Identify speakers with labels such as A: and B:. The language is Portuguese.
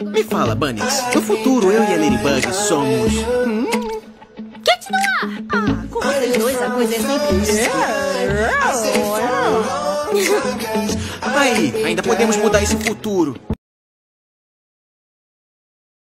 A: Me fala, Bunnies. No futuro, eu e a Ladybug somos... Hum?
B: Continuar! Ah, com vocês dois a coisa é sempre... É, é, é.
A: Aí, ainda podemos mudar esse futuro.